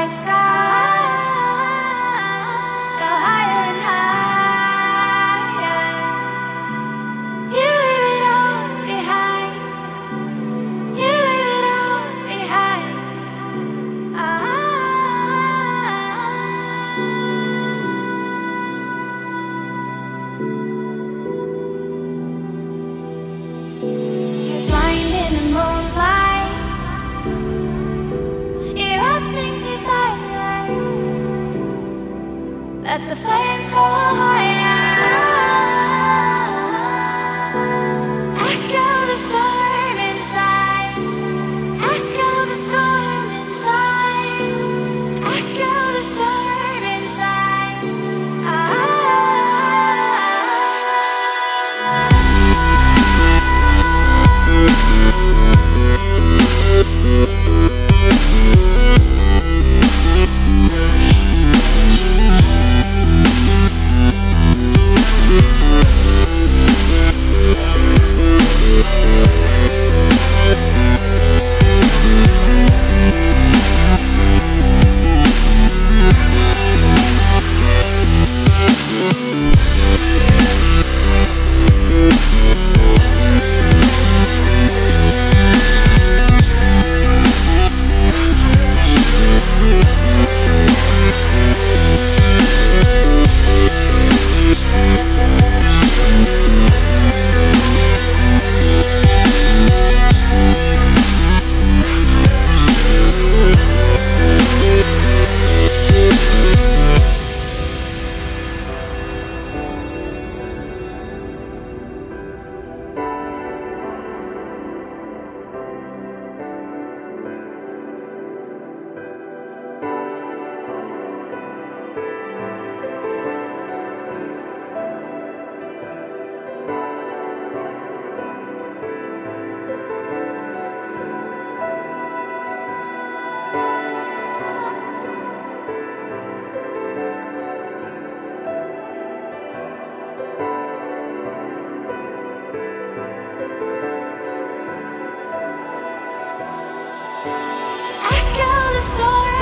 night sky. Flames go the story